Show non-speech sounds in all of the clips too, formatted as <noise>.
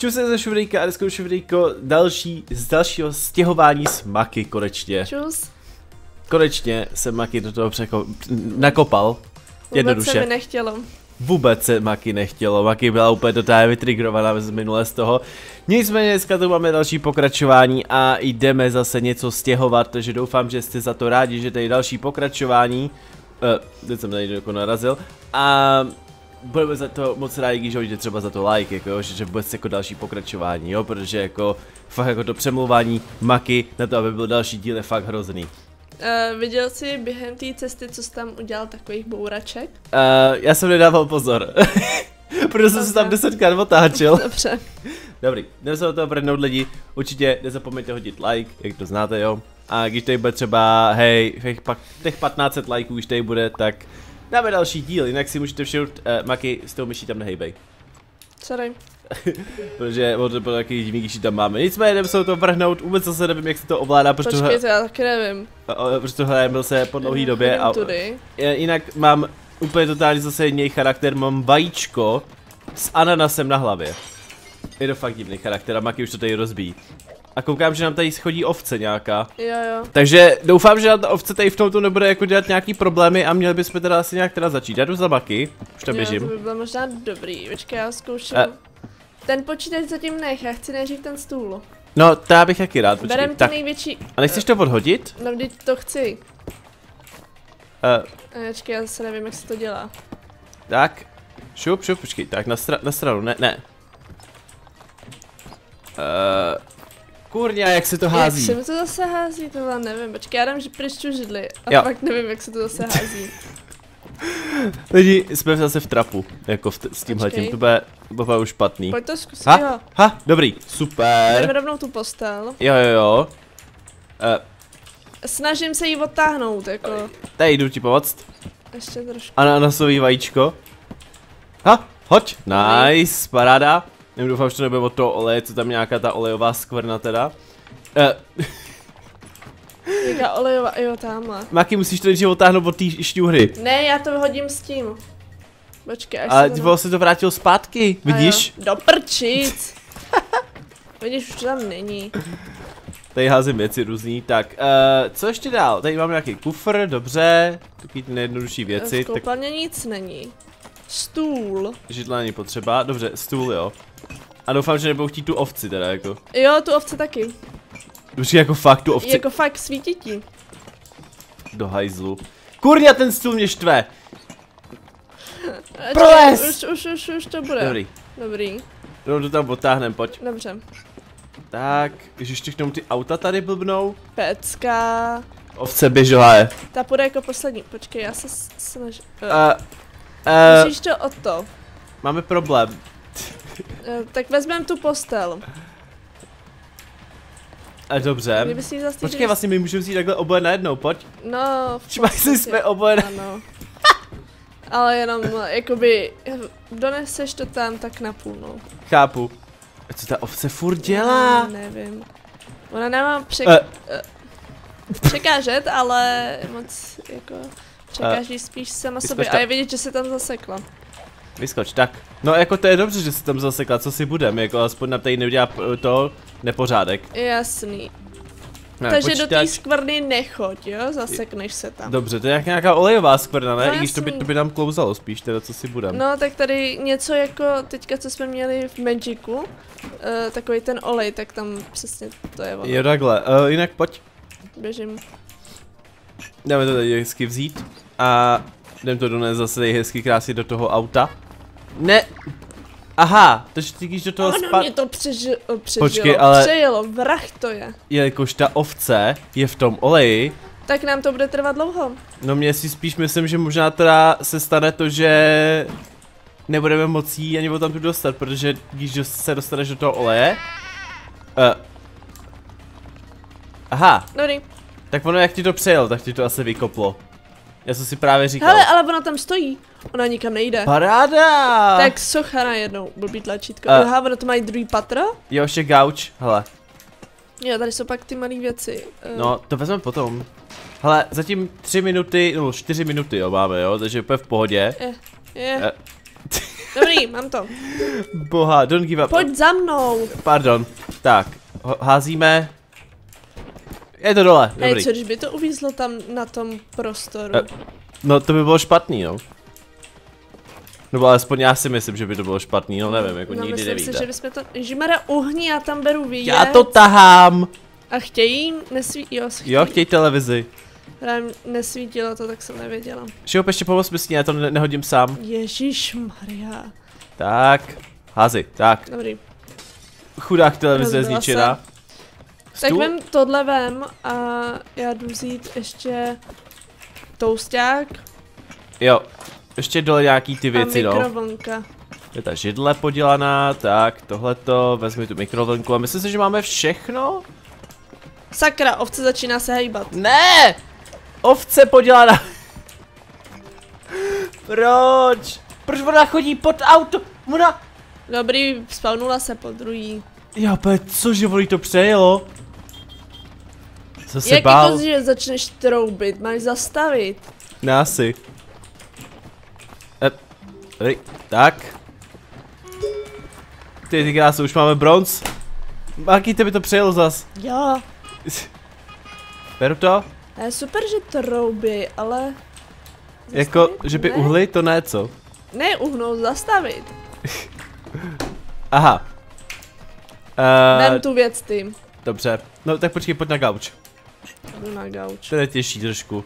Čus se ze Šuvrejka a dneska Šuvrejko, další z dalšího stěhování s Maky konečně. Čus. Konečně jsem Maky do toho překo... nakopal. Vůbec Jednoduše. se mi nechtělo. Vůbec se Maky nechtělo, Maky byla úplně totálně vytrigrovaná z minule z toho. Nicméně dneska tu máme další pokračování a jdeme zase něco stěhovat, takže doufám, že jste za to rádi, že tady další pokračování. Uh, teď jsem tady jako narazil. A budeme za to moc rádi, když hodíte třeba za to like, jako, že, že vůbec jako další pokračování, jo, protože jako fakt jako to přemlouvání Maky na to, aby byl další díl je fakt hrozný. Uh, viděl jsi během té cesty, co jsi tam udělal takových bouraček? Uh, já jsem nedával pozor. <laughs> Protože jsem se tam desetkrát otáčel. <laughs> Dobře. Dobrý, jdeme se do toho vrhnout lidi. Určitě nezapomeňte hodit like, jak to znáte, jo. A když tady bude třeba, hej, těch, pak, těch 1500 lajků, když tady bude, tak dáme další díl. Jinak si můžete všimnout, uh, Maky, s tou myší tam nehejbej. Sorry. <laughs> Protože on to bylo taky divný, když tam máme. Nicméně jdeme se toho vrhnout, vůbec zase nevím, jak se to ovládá, protože to, Počkej, to já taky nevím. protože to hrajeme se po dlouhý době. A, tudy. jinak mám úplně totálně zase jiný charakter, mám vajíčko s ananasem na hlavě. Je to fakt divný charakter a Maki už to tady rozbíjí. A koukám, že nám tady schodí ovce nějaká. Jo, jo. Takže doufám, že ta ovce tady v tomto nebude jako dělat nějaký problémy a měli bychom teda asi nějak teda začít. Já jdu za Maki, už tam Jo, běžím. to by bylo možná dobrý. Počkej, já zkouším. Eh. Ten počítač zatím nech, já chci nejdřív ten stůl. No, to já bych taky rád, počkej. Berem Tak, největší... a nechceš to odhodit? No, vždyť to chci. Uh, Eh, Počkej, já zase nevím, jak se to dělá. tak, šup, šup, počkej, tak na, stra na stranu, ne, ne. Uh, kurňa, jak se to hází? Jak se mi to zase hází, to vám nevím. Počkej, já dám tu židli. A Jo. fakt nevím, jak se to zase hází. <laughs> Lidi, jsme zase v trapu, jako v s tímhletím, to bude, to bude už špatný. Pojď to zkusit, Ha, jo. ha, dobrý, super. Jdeme rovnou tu postel. Jo, jo, jo. Uh, Snažím se jí odtáhnout, jako. tady jdu ti pomoct. Ještě trošku. Ananasový vajíčko. Ha, hoď, nice, paráda. Nevím, doufám, že to nebude od toho oleje, co tam nějaká ta olejová skvrna teda. Uh, Jaká olejová, jo, tamhle. Maki, musíš to nejdřív otáhnout od té šťůhry. Ne, já to hodím s tím. Počkej, až Ale se to... se to vrátil zpátky, vidíš? Do prčic. <laughs> Vidíš, už to tam není. Tady házím věci různý, tak uh, co ještě dál? Tady mám nějaký kufr, dobře, takový ty nejjednodušší věci, v tak nic není. Stůl. židla není potřeba, dobře, stůl jo. A doufám, že nebudou chtít tu ovci teda jako. Jo, tu ovce taky. Už jako fakt tu ovci Jako fakt svítití. do hajzlu. Kurňa, ten stůl mě štve. Počkej, Prolez! Už, už, už, už to bude. Dobrý, Dobrý. no to tam otáhnem, pojď. Dobře. Tak, ještě k tomu ty auta tady blbnou. Pecka. Ovce běželé. Ta půjde jako poslední. Počkej, já se snažím. Uh, Uh, uh, Musíš to o to. máme problém. Uh, tak vezmeme tu postel. Uh, dobře. Kdyby si ji zase Počkej, vlastně my můžeme vzít takhle oboje najednou, pojď. No, si jsme oboje na... Ano. Ale jenom, jakoby, doneseš to tam tak na půl, no. Chápu. A co ta ovce furt dělá? Nevím. Ona nemá přek... Eh. eh, překážet, ale moc, jako, překáží spíš sama sobě. skoč A je vidět, že se tam zasekla. Vyskoč, tak. No jako to je dobře, že si tam zasekla, co si budem, jako aspoň nám tady neudělá to nepořádek. Jasný. Ne, Takže do té počítač. skvrny nechoď, jo? Zasekneš se tam. Dobře, to je jak nějaká olejová skvrna, ne? No I když to by, to by nám klouzalo spíš, teda co si budem. No, tak tady něco jako teďka, co jsme měli v Magicu, uh, takový ten olej, tak tam přesně to je ono. Jo, takhle, uh, jinak pojď, Běžím. Jdeme to tady hezky vzít a jdem to donést zase tady hezky krásně do toho auta. Ne, aha, takže ty když do toho Ono spad... mě to přeži- eh, přežilo, Počkej, ale- přejelo, vrah to je. Jelikož ta ovce je v tom oleji, Tak nám to bude trvat dlouho. no mě si spíš myslím, že možná teda se stane to, že nebudeme moci jí ani tam tu dostat, protože když se dostaneš do toho oleje, uh, aha, Dobrý. Tak ono jak ti to přejel, tak ti to asi vykoplo. Já jsem si právě říkal. Hele, ale ona tam stojí. Ona nikam nejde. Paráda! Tak socha najednou, blbý tlačítko. A- Aha, ono to mají druhý patro? Jo, ještě gauč, hele. Jo, tady jsou pak ty malé věci. Eh, No, to vezmeme potom. Hele, zatím tři minuty, nebo čtyři minuty jo máme, jo, takže úplně v pohodě. Je, je. Eh. <laughs> Dobrý, mám to. Boha, don't give up. Pojď za mnou. Pardon. Tak, házíme. Je to dole, Hej, dobrý. co když by to uvízlo tam na tom prostoru? Eh, No to by bylo špatný, no. Nebo alespoň já si myslím, že by to bylo špatný, no nevím, jako no, nikdy myslím nevíte. si, že bychom to... Ježimara, uhni, já tam beru věc. Já to tahám! A chtějí, nesví... Jo, chtějí. Jo, chtěj televizi. Právě nesvítilo to, tak jsem nevěděla. Šup, ještě pomoct mi s ní, já to ne- nehodím sám. Ježíš Maria. Tak, házi, tak. Dobrý. Chudák televize je zničená. Tak vem tohle vem a já jdu vzít ještě tousták Jo, ještě dole nějaký ty věci, a no. mikrovlnka. Je ta židle podělaná, tak, tohleto, vezmi tu mikrovlnku a myslím si, že máme všechno? Sakra, ovce začíná se hejbat. Ne! Ovce podělaná. Proč? Proč ona chodí pod auto? Ona... Dobrý, spawnula se po druhý. Já pe, cože volí to přejelo? Co se Jak bál? to, že začneš troubit, máš zastavit. Násy. E, tak. Ty, ty krásy, už máme bronz. Jaký by to přejelo zas? Jo, Beru to? je super, že troubí, ale... Jako, Zastavit? že by Ne. uhly, to ne, co? Ne uhnout, zastavit. Aha. Vem Uh, tu věc ty. dobře. No tak počkej, pojď na gauč. Jdu na gauč. To je těžší trošku.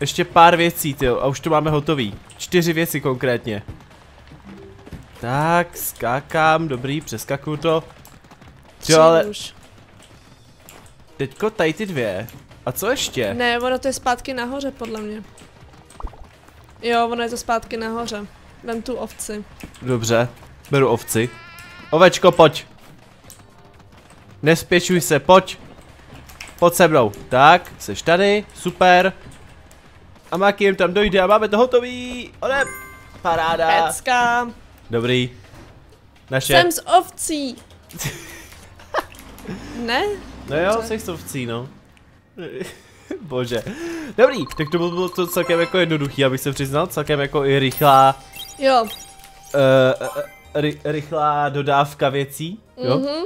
Ještě pár věcí, ty a už to máme hotový. Čtyři věci konkrétně. Tak, skákám, dobrý, přeskakuju to. Tři Jo, ale už. teďko tady ty dvě. A co ještě? Ne, ono to je zpátky nahoře, podle mě. Jo, ono je to zpátky nahoře. Vem tu ovci. Dobře, beru ovci. Ovečko, pojď. Nespěčuj se, pojď. Pojď se mnou. Tak, seš tady, super. A Maki jim tam dojde a máme to hotový. Ode, paráda. Pecka. Dobrý. Naše. Jsem z ovcí. ne? No jo, Dobře. jsi s ovcí, no. <laughs> Bože. Dobrý, tak to bylo to celkem jako jednoduchý, abych se přiznal, celkem jako i rychlá, Jo. uh, ry, rychlá dodávka věcí, jo? Mhm.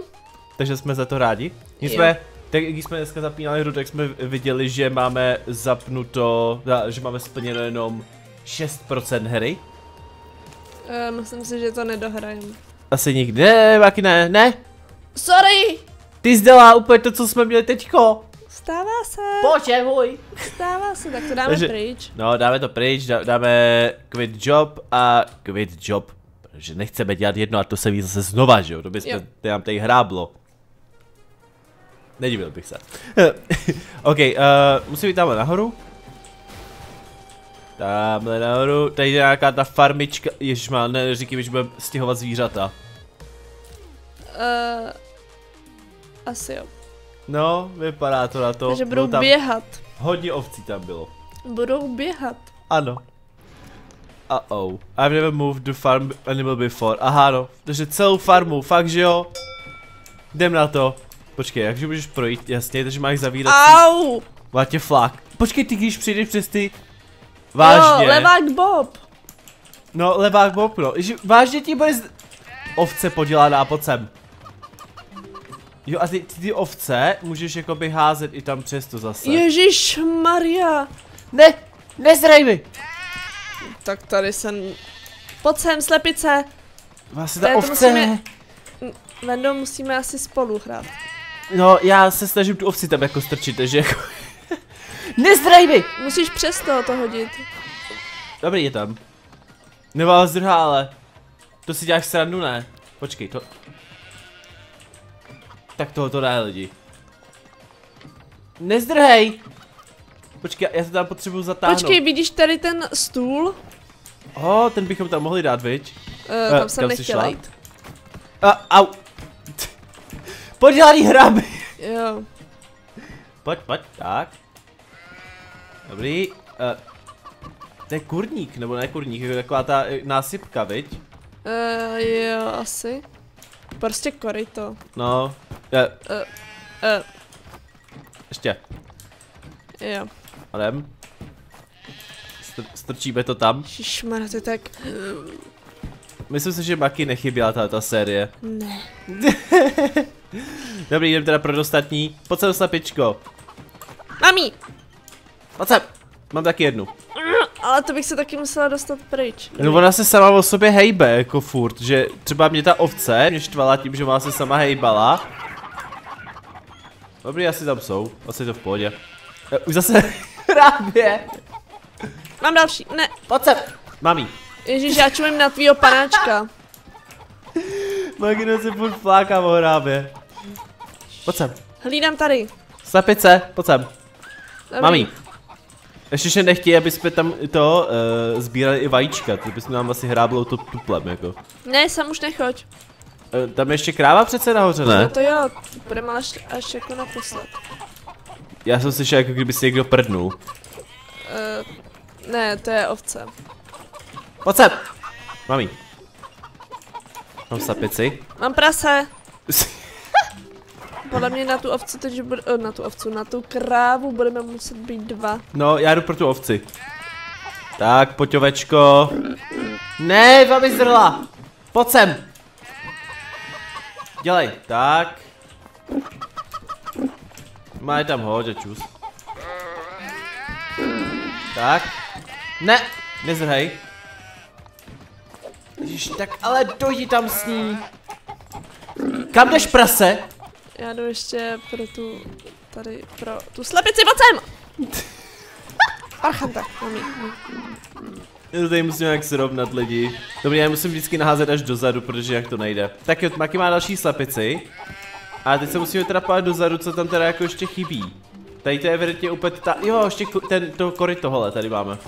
Takže jsme za to rádi. Nicméně, tak když jsme dneska zapínali hru, tak jsme viděli, že máme zapnuto, že máme splněno jenom 6% hry. E, myslím si, že to nedohrajem. Asi nikdy, ne, Maki, ne, ne. Sorry! Ty jsi úplně to, co jsme měli teďko. Stává se. Bože můj. Stává se, tak to dáme Takže- pryč. No, dáme to pryč, dá, dáme quit job a quit job. Protože nechceme dělat jedno a to se ví zase znova, že jo? To Jo. to nám tady hráblo. Nedivil bych se. <laughs> OK, uh, musím jít tamhle nahoru. Tamhle nahoru, tady je nějaká ta farmička, ježma, ne, říkej mi, že budeme stěhovat zvířata. Uh, asi jo. No, vypadá to na to. Takže budou tam běhat. Hodně ovcí tam bylo. Budou běhat. Ano. Uh-oh. I've never moved the farm animal before. Aha, no. Takže celou farmu, fakt, že jo? Jdem na to. Počkej, jakže můžeš projít? Jasně, takže máš zavírat. Au! Máte flak. Počkej, ty když přijdeš přes ty... Vážně. Jo, levák Bob. No, levák Bob, no. Ježi, vážně ti bude... Z... Ovce podělaná, pojď sem. Jo, a ty, ty, ty ovce můžeš jakoby házet i tam přes to zase. Ježíš Maria. Ne, nezrej mi. Tak tady jsem... Pojď sem, slepice. Vlastně ta ovce. musíme- Vendo, musíme asi spolu hrát. No, já se snažím tu ovci tam jako strčit, takže jako... <laughs> Nezdrej mi! Musíš přes to to hodit. Dobrý, je tam. Nebo ale zdrhá, ale... To si děláš srandu, ne? Počkej, to... Tak toho to ne, lidi. Nezdrhej! Počkej, já to tam potřebuju zatáhnout. Počkej, vidíš tady ten stůl? Oh, ten bychom tam mohli dát, viď? Uh, tam Eh, jsem nechtěla jít. A, au! Podělaný hraby! Jo. Pojď, pojď, tak. Dobrý. Uh, to je kurník, nebo ne kurník, jako taková ta eh, násypka, viď? Uh, jo, asi. Prostě koryto. No. Uh, Uh, uh, ještě. jo. Adem. Str strčíme to tam. Šišmar, to je tak... myslím si, že Maki nechyběla ta, ta série. Ne. <laughs> Dobrý, jdem teda pro ostatní. Pojď sem, slepičko. Mami! Pojď sem. Mám taky jednu. Ale to bych se taky musela dostat pryč. No ona se sama o sobě hejbe, jako furt, že třeba mě ta ovce mě štvala tím, že ona se sama hejbala. Dobrý, asi tam jsou, asi je to v pohodě. E, už zase <laughs> hrábě. Mám další. Ne. Pojď sem. Mami. Ježíš, já čumím na tvýho panáčka. Magino se furt fláká o hrábě. Pojď sem. Hlídám tady. Slepice, pojď sem. Dobrý. Mami. Ještě že nechtějí, aby jsme tam to uh, sbírali i vajíčka, to bychom nám asi hráblo to tuplem, jako. Ne, sam už nechoď. Uh, tam je ještě kráva přece nahoře, No ne? to jo, budeme až, až jako naposled. Já jsem slyšel, jako kdyby si někdo prdnul. Uh, ne, to je ovce. Pojď sem! Mami. Mám slepici. Mám prase. <laughs> Podle mě na tu ovcu teď bude, eh, na tu ovcu, na tu krávu budeme muset být dva. No, já jdu pro tu ovci. Tak, pojď ovečko. Ne, mami zrla. Pojď sem. Dělej, tak. Má je tam hodně čus. Tak. Ne, nezrhej. Ježiš, tak ale dojdi tam s ní. Kam jdeš prase? Já jdu ještě pro tu, tady, pro tu slepici, pojď sem! <laughs> Archanta, mami. Já to tady musím nějak srovnat lidi. Dobrý, já musím vždycky naházet až dozadu, protože jak to nejde. Tak jo, Maki má další slepici. A teď se musíme teda pát dozadu, co tam teda jako ještě chybí. Tady to je evidentně úplně ta... Jo, ještě ten, to kory tohle tady máme.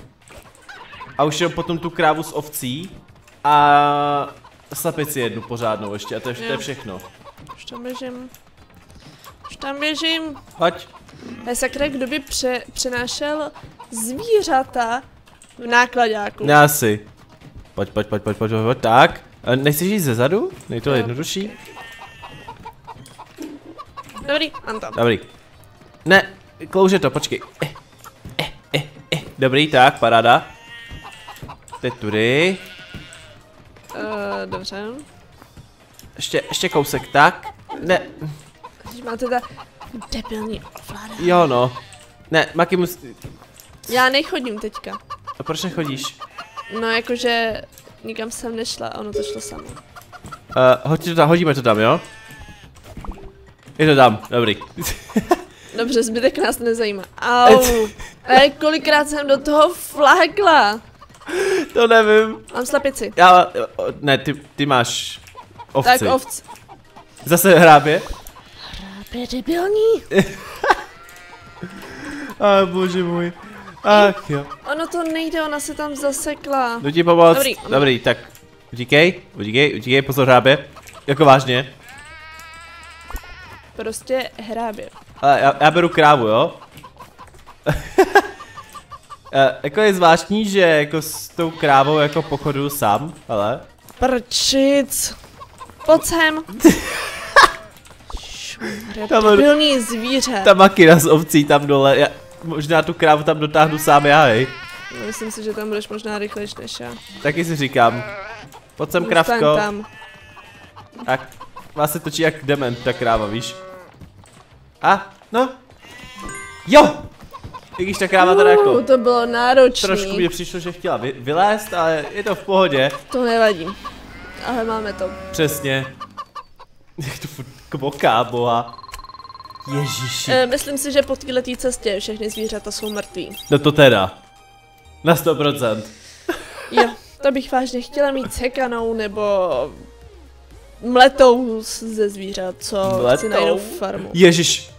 A už jenom potom tu krávu s ovcí. A slepici jednu pořádnou ještě a to je, to je všechno. Už tam běžím. Už tam běžím. Pojď. Hej, sakra, kdo by pře, přenášel zvířata v nákladáku? Já si. Pojď, pojď, pojď, pojď, pojď, pojď, pojď. tak. Nechceš jít ze zadu? Je to jednodušší? Dobrý, to. Dobrý. Ne, klouže to, počkej. Eh, eh, eh, eh. Dobrý, tak, paráda. Teď tudy. Dobře. Ještě, ještě kousek, tak. Ne, Když máte ta debilní ovláda. jo no. Ne, Maki musí... Já nechodím teďka. A proč nechodíš? No jakože nikam jsem nešla a ono to šlo samo. Uh, hoď to tam, hodíme to tam, jo? Je to tam, dobrý. <laughs> Dobře, zbytek nás nezajímá. Au. <laughs> Ej, kolikrát jsem do toho flagla. To nevím. Mám slepici. Já, ne, ty, ty máš ovci. Tak ovc. Zase hrábě? Je debilní. <laughs> A bože můj. Ach jo. Ono to nejde, ona se tam zasekla. Jdu ti pomoct. Dobrý. Dobrý, tak utíkej, utíkej, utíkej, pozor hrábě. Jako vážně. Prostě hrábě. Ale já, já beru krávu, jo? <laughs> Eh, jako je zvláštní, že jako s tou krávou jako pochodu sám, ale Prčic. Pojď sem. <laughs> Debilní zvíře. ta makina s ovcí tam dole, já, možná tu krávu tam dotáhnu sám já, hej. No, Myslím si, že tam budeš možná rychlejš než já. Taky si říkám. Pojď sem kravko. tam. Tak, má se točí jak dement ta kráva, víš? A, no. Jo! I když ta kráva teda jako... To bylo náročný. Trošku mě přišlo, že chtěla vy, vylézt, ale je to v pohodě. To nevadí. Ale máme to. Přesně. Jak to furt kvoká, boha. Ježíši. E, myslím si, že po této cestě všechny zvířata jsou mrtví. No to teda. Na 100%. Jo, to bych vážně chtěla mít sekanou nebo mletou ze zvířat, co Mletou? si najdou farmu. Ježíš.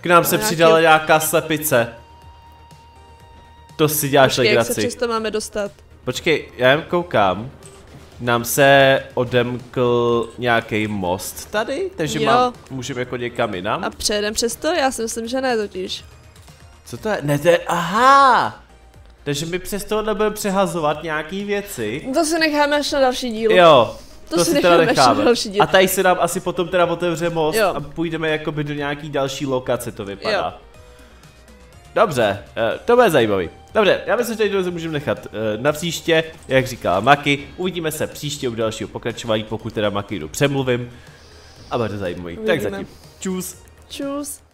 K nám se Nějaký- přidala nějaká slepice. To si děláš Počkej, jak se legraci. přes to máme dostat? Počkej, já jen koukám. Nám se odemkl nějaký most tady, takže Jo. mám, můžeme jako někam jinam. A přejedem přes to? Já si myslím, že ne totiž. Co to je? Ne, to je, aha! Takže my přes tohle budeme přehazovat nějaký věci. To si necháme až na další díl. Jo, To to, si si teda necháme necháme. další díl. A tady se nám asi potom teda otevře most Jo. a půjdeme jakoby do nějaký další lokace, to vypadá. Dobře, uh, to bude zajímavý. Dobře, já myslím, že tady to můžeme nechat uh, na příště, jak říkala Maki. Uvidíme se příště u dalšího pokračování, pokud teda Maki jdu přemluvím. A bude to zajímavý. Tak Uvidíme. zatím. Čus. Čus.